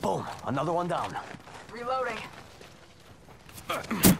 Boom, another one down. Reloading.